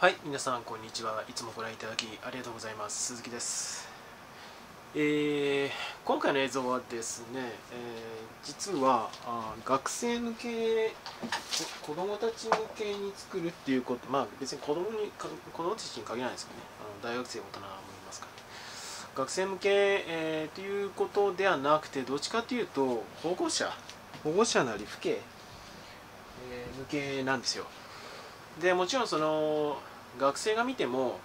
はい皆さんこんにちは。いつもご覧いただきありがとうございます。鈴木です。えー、今回の映像はですね、えー、実はあ学生向け子供たち向けに作るっていうことまあ別に子供に子供たちに限らないですかね。あの大学生大人もいますから。学生向け、えー、ということではなくてどっちかというと保護者保護者なり父兄、えー、向けなんですよ。でもちろんその学生が見ても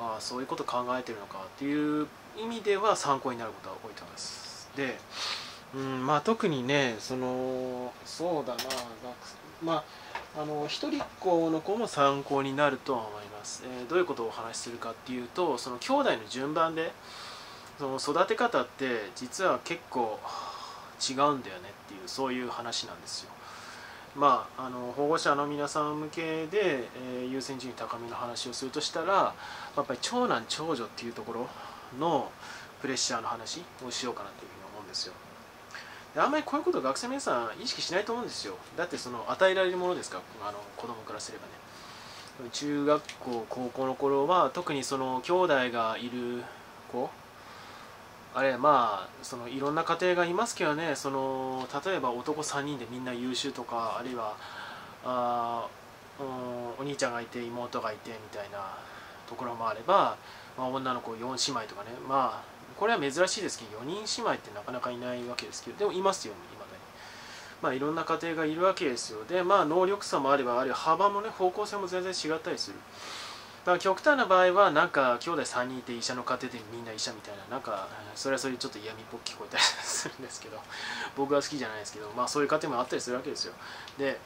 ああそういうこと考えてるのかっていう意味では参考になることが多いと思います。で、うんまあ、特にねそのそうだなまああの一人っ子の子も参考になるとは思います、えー、どういうことをお話しするかっていうとその兄弟の順番でその育て方って実は結構違うんだよねっていうそういう話なんですよ。まあ、あの保護者の皆さん向けで、えー、優先順位高めの話をするとしたらやっぱり長男長女っていうところのプレッシャーの話をしようかなというふうに思うんですよ。であんまりこういうこと学生皆さん意識しないと思うんですよ。だってその与えられるものですか？らあの子供からすればね。中学校高校の頃は特にその兄弟がいる子あれまあそのいろんな家庭がいますけどねその例えば男3人でみんな優秀とかあるいはあ、お兄ちゃんがいて妹がいてみたいなところもあれば、まあ、女の子4姉妹とかねまあこれは珍しいですけど4人姉妹ってなかなかいないわけですけどでもいますよ今だに。まあいろんな家庭がいるわけですよ。でまあ能力差もあればあるいは幅もね方向性も全然違ったりする。から極端な場合はなんか兄弟3人いて医者の家庭でみんな医者みたいななんかそれはそれちょっと嫌味っぽく聞こえたりするんですけど 僕は好きじゃないですけどまあそういう家庭もあったりするわけですよ。で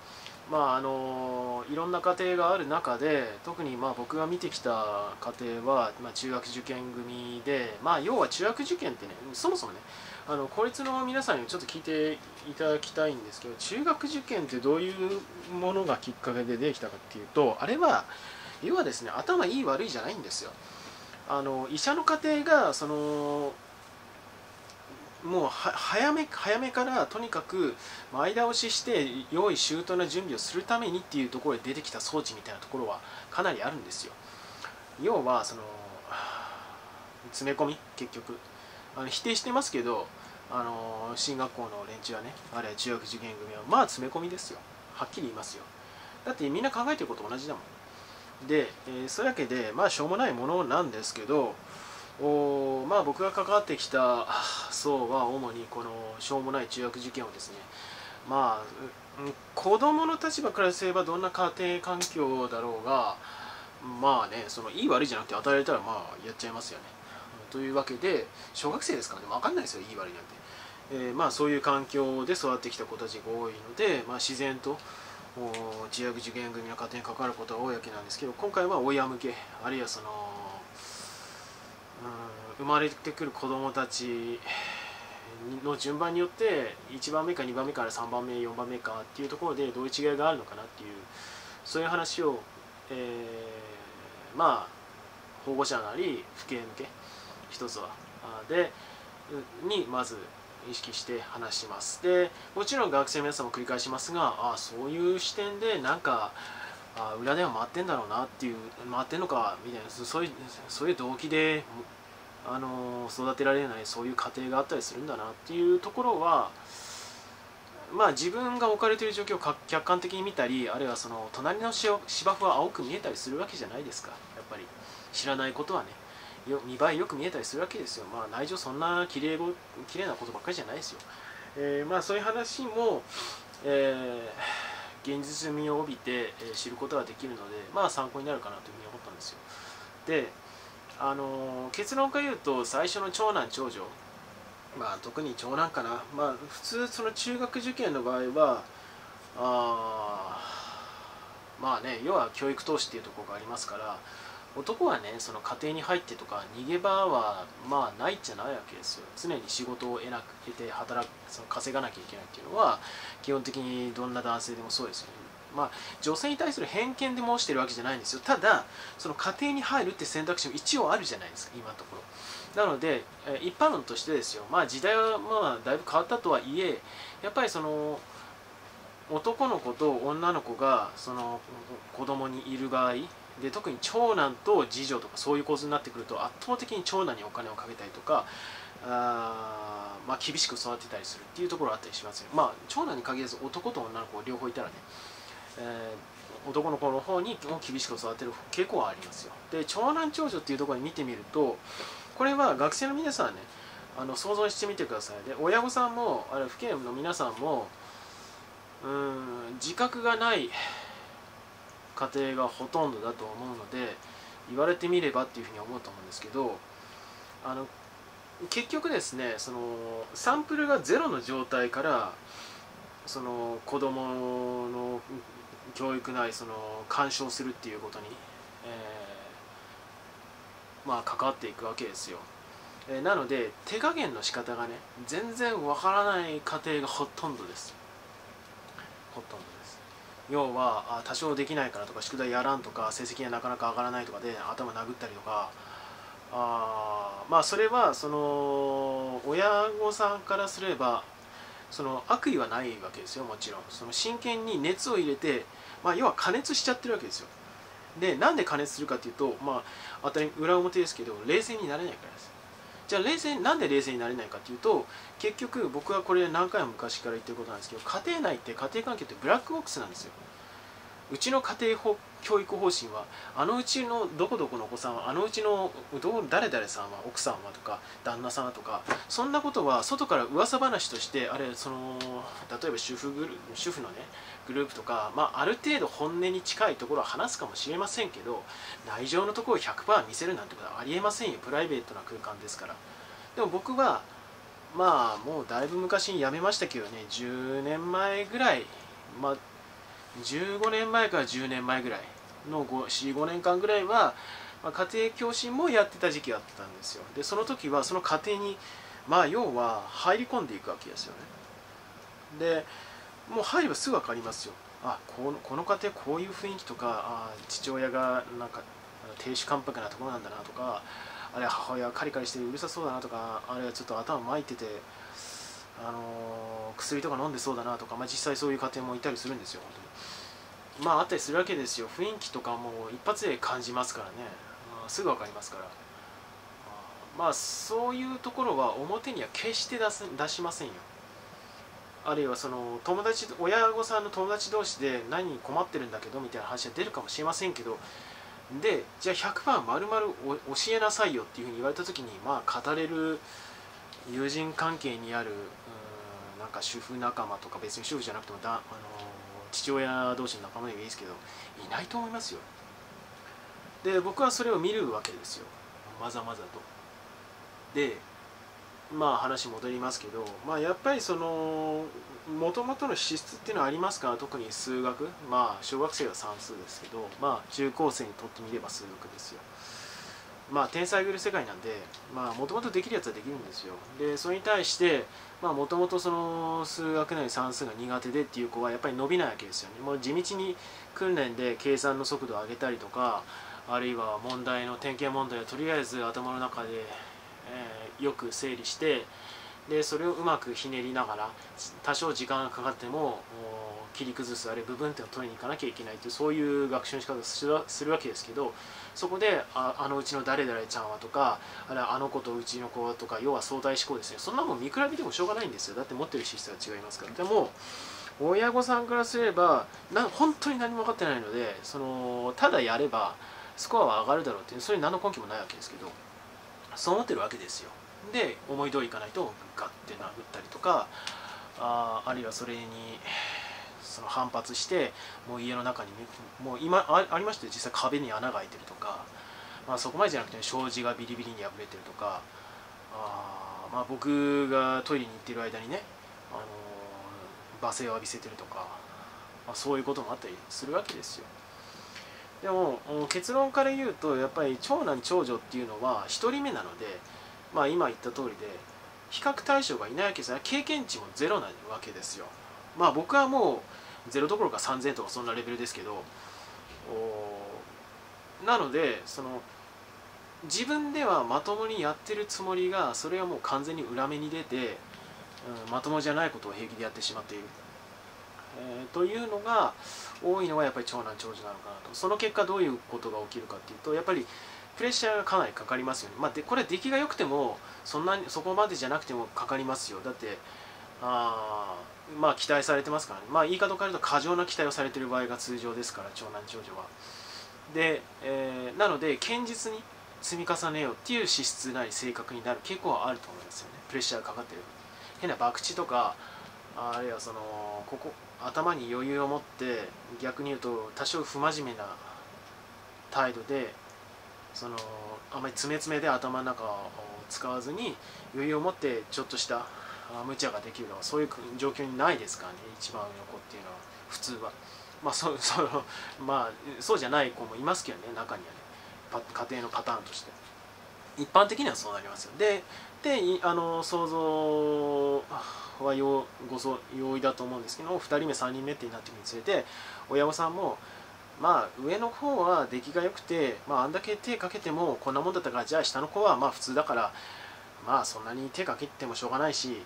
まああのいろんな家庭がある中で特にまあ僕が見てきた家庭は、まあ、中学受験組でまあ要は中学受験ってねそもそもねあの公立の皆さんにちょっと聞いていただきたいんですけど中学受験ってどういうものがきっかけでできたかっていうとあれは要はですね頭いい悪いじゃないんですよ。あの医者の家庭がそのもう早め早めからとにかく前倒しして用意周到な準備をするためにっていうところで出てきた装置みたいなところはかなりあるんですよ。要はその詰め込み結局。あの否定してますけどあの進学校の連中はねあるいは中学受験組はまあ詰め込みですよ。はっきり言いますよ。だってみんな考えてること同じだもん。で、えー、そういうわけでまあしょうもないものなんですけどおまあ僕が関わってきた層は主にこのしょうもない中学受験をですねまあ子供の立場からすればどんな家庭環境だろうがまあねそのいい悪いじゃなくて与えられたらまあやっちゃいますよね。というわけで小学生ですからね分かんないですよいい悪いなんて。えー、まあそういう環境で育ってきた子たちが多いので、まあ、自然と自学受験組の家庭に関わることが多いわけなんですけど今回は親向けあるいはその、うん、生まれてくる子どもたちの順番によって1番目か2番目から3番目4番目かっていうところでどういう違いがあるのかなっていうそういう話を、えー、まあ保護者なり父兄向け一つはでにまず意識して話します。でもちろん学生の皆さんも繰り返しますがあそういう視点でなんかあ裏では回ってんだろうなっていう回ってんのかみたいなそういうそういう動機であの育てられないそういう過程があったりするんだなっていうところはまあ自分が置かれている状況を客観的に見たりあるいはその隣の芝生は青く見えたりするわけじゃないですか。やっぱり知らないことはね。よ見栄えよく見えたりするわけですよ。まあ内情そんな綺麗綺麗なことばっかりじゃないですよ。えー、まあそういう話も、えー、現実味を帯びて、え知ることができるので、まあ参考になるかなというふうに思ったんですよ。で、あのー、結論から言うと最初の長男長女まあ特に長男かな。まあ普通その中学受験の場合はあまあね要は教育投資っていうところがありますから男はねその家庭に入ってとか逃げ場はまあないじゃないわけですよ。常に仕事を得なくて働くその稼がなきゃいけないっていうのは基本的にどんな男性でもそうですよね。まあ女性に対する偏見で申してるわけじゃないんですよ。ただその家庭に入るって選択肢も一応あるじゃないですか今のところ。なので一般論としてですよ。まあ時代はまあだいぶ変わったとはいえやっぱりその男の子と女の子がその子供にいる場合で特に長男と次女とかそういう構図になってくると圧倒的に長男にお金をかけたりとかあまあ、厳しく育てたりするっていうところがあったりしますよ、まあ、長男に限らず男と女の子両方いたらね、えー、男の子の方にも厳しく育てる傾向はありますよ。で長男長女っていうところに見てみるとこれは学生の皆さんねあの想像してみてください。で親御さんもあれ父兄の皆さんもうん自覚がない家庭がほとんどだと思うので言われてみればっていうふうに思うと思うんですけどあの結局ですねそのサンプルがゼロの状態からその子供の教育ないその干渉するっていうことに、えー、まあ関わっていくわけですよ。えー、なので手加減の仕方がね全然わからない家庭がほとんどです。ほとんど。要は多少できないからとか宿題やらんとか成績がなかなか上がらないとかで頭殴ったりとかあまあそれはその親御さんからすればその悪意はないわけですよもちろん。その真剣に熱を入れて、まあ、要は加熱しちゃってるわけですよ。でなんで加熱するかっていうとまあ当たり裏表ですけど冷静になれないからです。じゃあ冷静なんで冷静になれないかっていうと結局僕はこれ何回も昔から言ってることなんですけど家庭内って家庭関係ってブラックボックスなんですよ。うちの家庭教育方針はあのうちのどこどこのお子さんはあのうちの誰々さんは奥さんはとか旦那さんはとかそんなことは外から噂話としてあれその例えば主婦グル主婦のねグループとか、まあ、ある程度本音に近いところは話すかもしれませんけど内情のところを100%見せるなんてことはありえませんよ。プライベートな空間ですから。でも僕はまあもうだいぶ昔に辞めましたけどね10年前ぐらいまあ15年前から10年前ぐらいの45年間ぐらいは、まあ、家庭教師もやってた時期があったんですよ。でその時はその家庭にまあ要は入り込んでいくわけですよね。でもう入ればすぐ分かりますよ。あこのこの家庭こういう雰囲気とかあ父親がなんか亭主関白なところなんだなとかあれ母親カリカリしてうるさそうだなとかあれはちょっと頭巻いててあの薬とか飲んでそうだなとか、まあ、実際そういう家庭もいたりするんですよ本当に。まああったりするわけですよ。雰囲気とかも一発で感じますからね、まあ、すぐ分かりますから。まあそういうところは表には決して出す出しませんよ。あるいはその友達親御さんの友達同士で何に困ってるんだけどみたいな話が出るかもしれませんけどでじゃあ100%まるまる教えなさいよっていうふうに言われた時にまあ語れる友人関係にあるなんか主婦仲間とか別に主婦じゃなくてもだあの父親同士の仲間でもいいですけどいないと思いますよ。で僕はそれを見るわけですよ。まざまざと。でまあ話戻りますけど、まあ、やっぱりそのもともとの資質っていうのはありますか？ら特に数学。まあ小学生は算数ですけどまあ中高生にとってみれば数学ですよ。まあ天才がいる世界なんでもともとできるやつはできるんですよ。でそれに対してもともと数学なり算数が苦手でっていう子はやっぱり伸びないわけですよね。もう地道に訓練で計算の速度を上げたりとかあるいは問題の典型問題をとりあえず頭の中で、えー、よく整理してでそれをうまくひねりながら多少時間がかかっても切り崩すあれ部分点を取りに行かなきゃいけないというそういう学習の仕方をするわけですけどそこでああのうちの誰々ちゃんはとかあれあの子とうちの子はとか要は相対思考ですねそんなもん見比べてもしょうがないんですよ。だって持ってる資質が違いますから。でも親御さんからすればな本当に何も分かってないのでそのただやればスコアは上がるだろうっていうそれに何の根拠もないわけですけどそう思ってるわけですよ。で思い通りいかないとガッて殴ったりとかああるいはそれにその反発してもう家の中にもう今ありました実際壁に穴が開いてるとか、まあ、そこまでじゃなくて、障子がビリビリに破れてるとか。あ、まあ、僕がトイレに行ってる間にね、あの罵声を浴びせてるとか、まあ、そういうこともあったりするわけですよ。でも結論から言うとやっぱり長男長女っていうのは1人目なので、まあ、今言った通りで比較対象がいないわけですから経験値もゼロなわけですよ。まあ僕はもう0どころか3000とかそんなレベルですけどなのでその自分ではまともにやってるつもりがそれはもう完全に裏目に出て、うん、まともじゃないことを平気でやってしまっている。えー、というのが多いのはやっぱり長男長女なのかなと。その結果どういうことが起きるかっていうとやっぱりプレッシャーがかなりかかりますよね、まあ、でこれ出来が良くてもそんなにそこまでじゃなくてもかかりますよ。だってああまあ期待されてますからね。まあ言い方を変えると過剰な期待をされてる場合が通常ですから長男長女は。で、えー、なので堅実に積み重ねようっていう資質なり性格になる傾向はあると思いますよね。プレッシャーがかかってる。変な博打とかあるいはそのここ頭に余裕を持って逆に言うと多少不真面目な態度でそのあまり詰め詰めで頭の中を使わずに余裕を持ってちょっとした無茶ができるのはそういう状況にないですからね。一番上の子っていうのは。普通は。まあそ そのまあ、そうじゃない子もいますけどね。中にはね。家庭のパターンとして。一般的にはそうなりますよ。でであの想像は容ごそ容易だと思うんですけど2人目3人目ってなってくるにつれて親御さんもまあ上の方は出来が良くて、まあ、あんだけ手かけてもこんなもんだったからじゃあ下の子はまあ普通だからまあそんなに手かけてもしょうがないし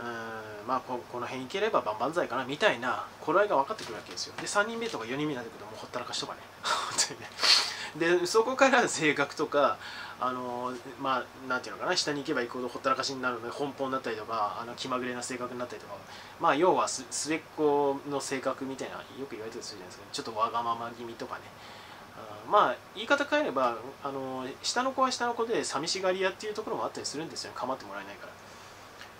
うんまあここの辺いければ万々歳かなみたいな頃合いが分かってくるわけですよ。で3人目とか4人目になってくるともうほったらかしとかね。本当にねでそこから性格とかあのまあなんていうのかな下に行けば行くほどほったらかしになるので奔放になったりとかあの気まぐれな性格になったりとか。まあ要は末っ子の性格みたいなよく言われたりするじゃないですか、ちょっとわがまま気味とかね。まあ言い方変えればあの下の子は下の子で寂しがり屋っていうところもあったりするんですよ。ね構ってもらえないから。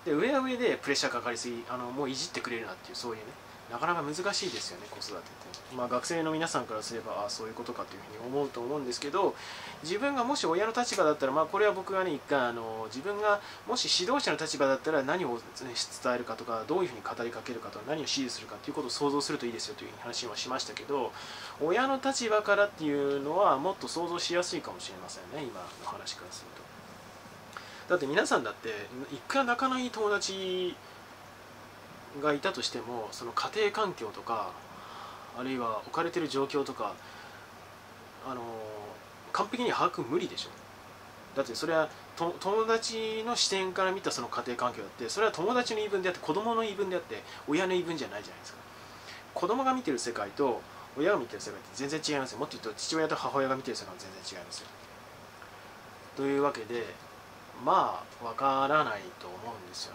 で上は上でプレッシャーかかりすぎあのもういじってくれるなっていうそういうねなかなか難しいですよね子育てって、まあ、学生の皆さんからすればああそういうことかというふうに思うと思うんですけど自分がもし親の立場だったら、まあ、これは僕がね一回あの自分がもし指導者の立場だったら何を、ね、伝えるかとかどういうふうに語りかけるかとか何を指示するかということを想像するといいですよという話もしましたけど親の立場からっていうのはもっと想像しやすいかもしれませんね今の話からすると。だって皆さんだっていくら仲のいい友達がいたとしてもその家庭環境とかあるいは置かれてる状況とかあの完璧に把握無理でしょ。だってそれは友達の視点から見たその家庭環境だってそれは友達の言い分であって子供の言い分であって親の言い分じゃないじゃないですか。子供が見てる世界と親が見てる世界って全然違いますよ。もっと言うと父親と母親が見てる世界も全然違いますよ。というわけでまあわからないと思うんですよ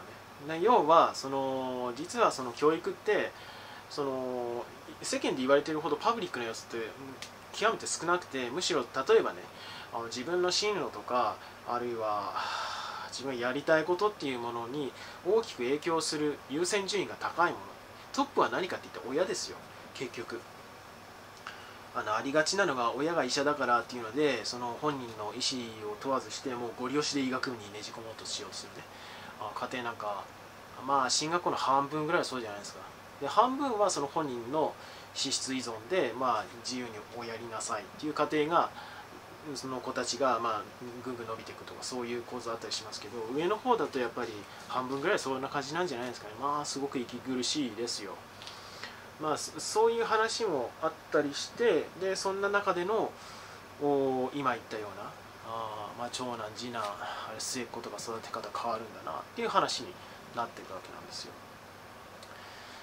ね。要はその実はその教育ってその世間で言われてるほどパブリックな要素って極めて少なくてむしろ例えばねあの自分の進路とかあるいは自分がやりたいことっていうものに大きく影響する優先順位が高いものトップは何かって言ったら親ですよ結局あのありがちなのが親が医者だからっていうのでその本人の意思を問わずしてもうご利用しで医学部にねじ込もうとしようとするね。あ家庭なんかまあ進学校の半分ぐらいはそうじゃないですか。で半分はその本人の資質依存でまあ自由におやりなさいっていう家庭がその子たちがまあぐんぐん伸びていくとかそういう構図あったりしますけど上の方だとやっぱり半分ぐらいそんな感じなんじゃないですかね。まあすごく息苦しいですよ。まあ、そういう話もあったりしてでそんな中での今言ったようなあ、まあ、長男次男あれ末っ子とか育て方変わるんだなっていう話になっていくわけなんですよ。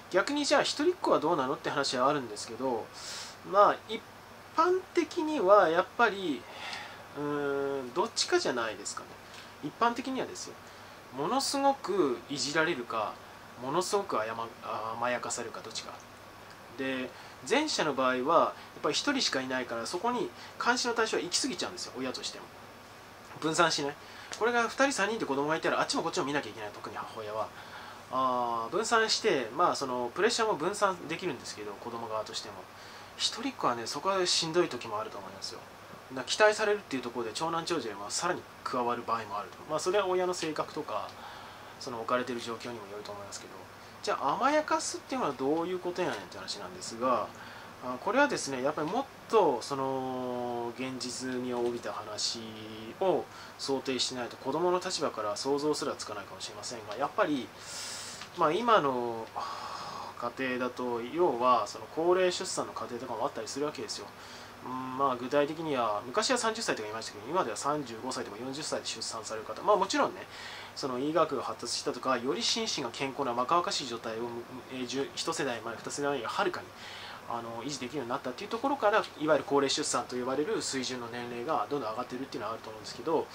逆にじゃあ一人っ子はどうなのって話はあるんですけどまあ一般的にはやっぱりうんどっちかじゃないですかね。一般的にはですよ。ものすごくいじられるかものすごく甘やかされるかどっちか。で前者の場合はやっぱり1人しかいないからそこに監視の対象は行き過ぎちゃうんですよ親としても。分散しない。これが2人3人で子供がいたらあっちもこっちも見なきゃいけない。特に母親は。あ分散してまあそのプレッシャーも分散できるんですけど子供側としても。1人っ子はねそこはしんどい時もあると思いますよ。期待されるっていうところで長男長女よりもさらに加わる場合もあると。まあそれは親の性格とかその置かれてる状況にもよると思いますけど。じゃあ甘やかすっていうのはどういうことやねんって話なんですがこれはですねやっぱりもっとその現実味を帯びた話を想定しないと子どもの立場から想像すらつかないかもしれませんがやっぱり、まあ、今の家庭だと要はその高齢出産の家庭とかもあったりするわけですよ。うんまあ、具体的には昔は30歳とか言いましたけど今では35歳とか40歳で出産される方まあもちろんねその医学が発達したとかより心身が健康な若々しい状態を、えー、1世代前2世代前がはるかにあの維持できるようになったっていうところからいわゆる高齢出産と呼ばれる水準の年齢がどんどん上がっているっていうのはあると思うんですけど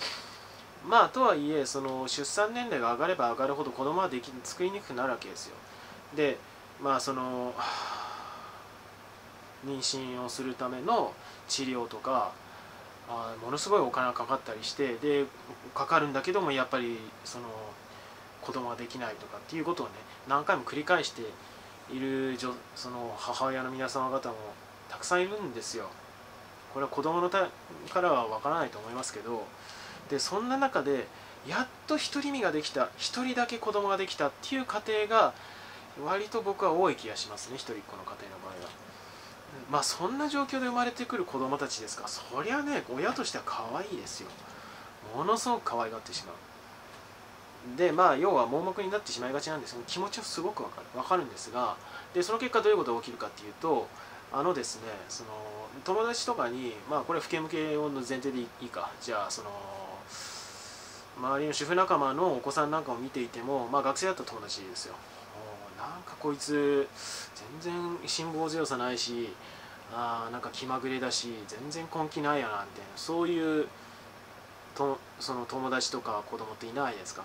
まあとはいえその出産年齢が上がれば上がるほど子供はでき作りにくくなるわけですよ。でまあその妊娠をするための治療とかあものすごいお金がかかったりしてでかかるんだけどもやっぱりその子供ができないとかっていうことをね何回も繰り返しているその母親の皆様方もたくさんいるんですよ。これは子供のたからはわからないと思いますけどでそんな中でやっと独り身ができた1人だけ子供ができたっていう家庭が割と僕は多い気がしますね一人っ子の家庭の場合は。まあそんな状況で生まれてくる子供たちですか。らそりゃね親としては可愛いですよ。ものすごく可愛がってしまう。でまあ要は盲目になってしまいがちなんです。けど気持ちはすごくわかる。わかるんですが。でその結果どういうことが起きるかっていうとあのですねその友達とかにまあこれは不向けの前提でいいか。じゃあその周りの主婦仲間のお子さんなんかを見ていてもまあ学生だった友達ですよ。なんかこいつ全然辛抱強さないしあなんか気まぐれだし全然根気ないやなみたいなそういうとその友達とか子供っていないですか？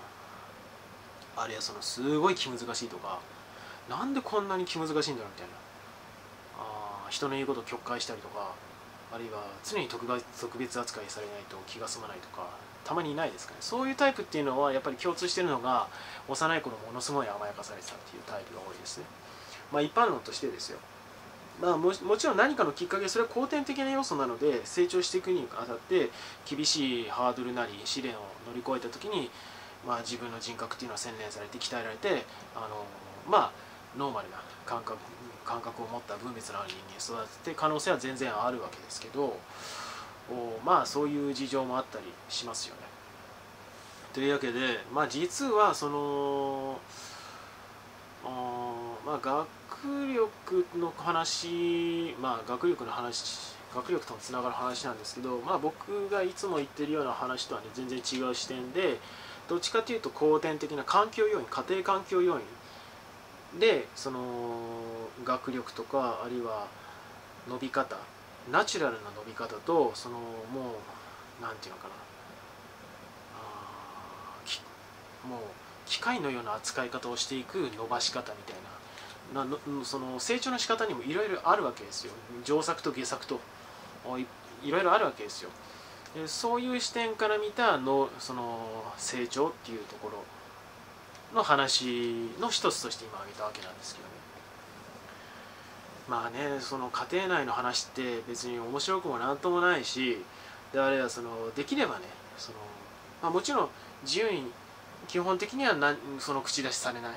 あるいはそのすごい気難しいとかなんでこんなに気難しいんだろうみたいな。あ人の言うことを曲解したりとかあるいは常に特別扱いされないと気が済まないとかたまにいないですかね。そういうタイプっていうのはやっぱり共通してるのが幼い頃ものすごい甘やかされてたっていうタイプが多いですね。まあ一般論としてですよ。まあ、ももちろん何かのきっかけそれは後天的な要素なので成長していくにあたって厳しいハードルなり試練を乗り越えた時に、まあ、自分の人格っていうのは洗練されて鍛えられてあのまあノーマルな感覚感覚を持った分別のある人間に育てて可能性は全然あるわけですけどまあそういう事情もあったりしますよね。というわけで、まあ、実はそのまあ、学力の話、まあ、学力の話学力ともつながる話なんですけど、まあ、僕がいつも言ってるような話とは、ね、全然違う視点でどっちかというと後天的な環境要因家庭環境要因でその学力とかあるいは伸び方ナチュラルな伸び方とそのもうなんていうのかな。もう機械のような扱い方をしていく伸ばし方みたいな。なその成長の仕方にもいろいろあるわけですよ。上作と下作と。いろいろあるわけですよ。そういう視点から見たのその成長っていうところの話の一つとして今挙げたわけなんですけどね。まあねその家庭内の話って別に面白くもなんともないしであるいはそのできればねその、まあ、もちろん自由に基本的にはなその口出しされない。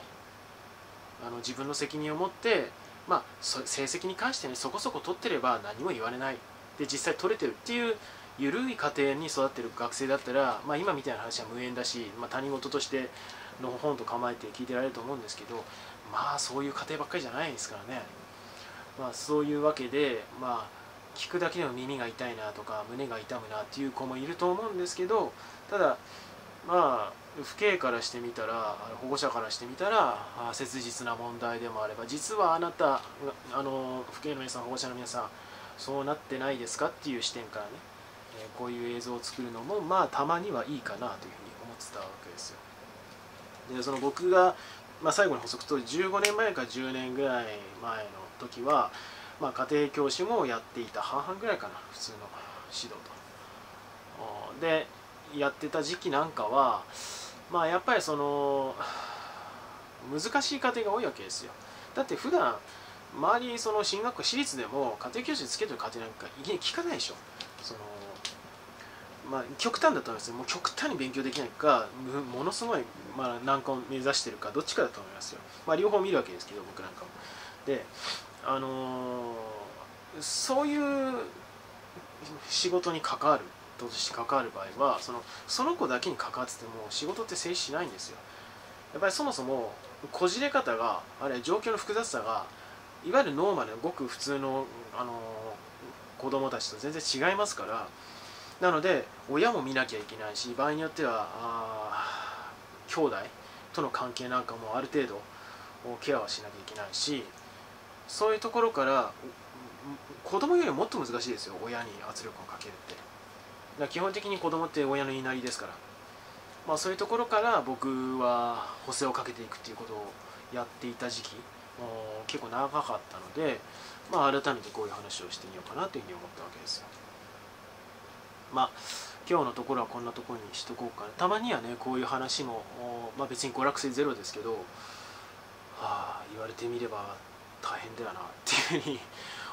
あの自分の責任を持って、まあ、成績に関してねそこそこ取ってれば何も言われない。で実際取れてるっていう緩い家庭に育ってる学生だったら、まあ、今みたいな話は無縁だし、まあ、他人事としてのほほんと構えて聞いてられると思うんですけどまあそういう家庭ばっかりじゃないですからね、まあ、そういうわけでまあ聞くだけでも耳が痛いなとか胸が痛むなっていう子もいると思うんですけどただまあ父兄からしてみたら保護者からしてみたら切実な問題でもあれば実はあなたあの父兄の皆さん保護者の皆さんそうなってないですかっていう視点からねえこういう映像を作るのもまあたまにはいいかなというふうに思ってたわけですよ。でその僕が、まあ、最後の補足と15年前か10年ぐらい前の時は、まあ、家庭教師もやっていた半々ぐらいかな普通の指導と。でやってた時期なんかはまあやっぱりその難しい家庭が多いわけですよ。だって普段周りその進学校私立でも家庭教師つけてる家庭なんかいきなり聞かないでしょ。そのまあ極端だと思いますよ。もう極端に勉強できないかものすごい、まあ、難関を目指してるかどっちかだと思いますよ。まあ両方見るわけですけど僕なんかも。であの、そういう仕事に関わるとして関わる場合はそのその子だけに関わってても仕事って成立しないんですよ。やっぱりそもそもこじれ方があるいは状況の複雑さがいわゆるノーマルごく普通のあの子供たちと全然違いますからなので親も見なきゃいけないし場合によってはあ兄弟との関係なんかもある程度ケアはしなきゃいけないしそういうところから子供よりもっと難しいですよ親に圧力をかけるって。だ基本的に子供って親の言いなりですから、まあ、そういうところから僕は補正をかけていくっていうことをやっていた時期もう結構長かったので、まあ、改めてこういう話をしてみようかなというふうに思ったわけですよ。まあ今日のところはこんなところにしとこうかな。たまにはねこういう話も、まあ、別に娯楽性ゼロですけど、はあ、言われてみれば大変だよなっていうふうに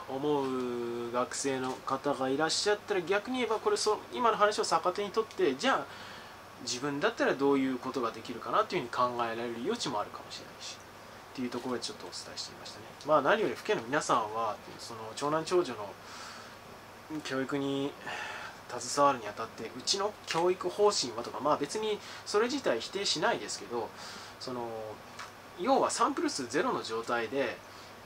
思う学生の方がいらっしゃったら逆に言えばこれそ今の話を逆手にとってじゃあ自分だったらどういうことができるかなというふうに考えられる余地もあるかもしれないしっていうところでちょっとお伝えしてみましたね。まあ何より父兄の皆さんはその長男長女の教育に携わるにあたってうちの教育方針はとかまあ別にそれ自体否定しないですけどその要はサンプル数ゼロの状態で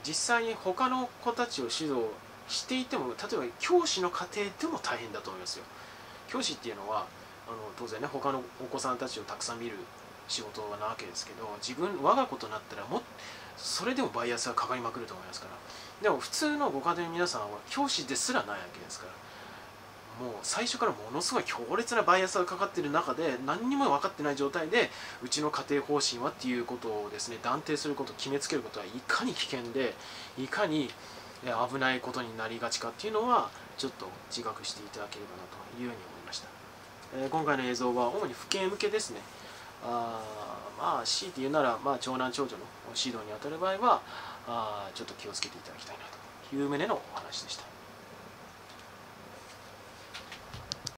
実際に他の子たちを指導していても例えば教師の家庭でも大変だと思いますよ。教師っていうのはあの当然ね他のお子さんたちをたくさん見る仕事なわけですけど自分我が子となったらもそれでもバイアスがかかりまくると思いますから。でも普通のご家庭の皆さんは教師ですらないわけですから。もう最初からものすごい強烈なバイアスがかかっている中で何にも分かってない状態でうちの家庭方針はっていうことをですね断定すること決めつけることはいかに危険でいかに危ないことになりがちかっていうのはちょっと自覚していただければなというふうに思いました、えー、今回の映像は主に父兄向けですね。あまあ強いて言うなら、まあ、長男長女の指導にあたる場合はあちょっと気をつけていただきたいなという旨のお話でした。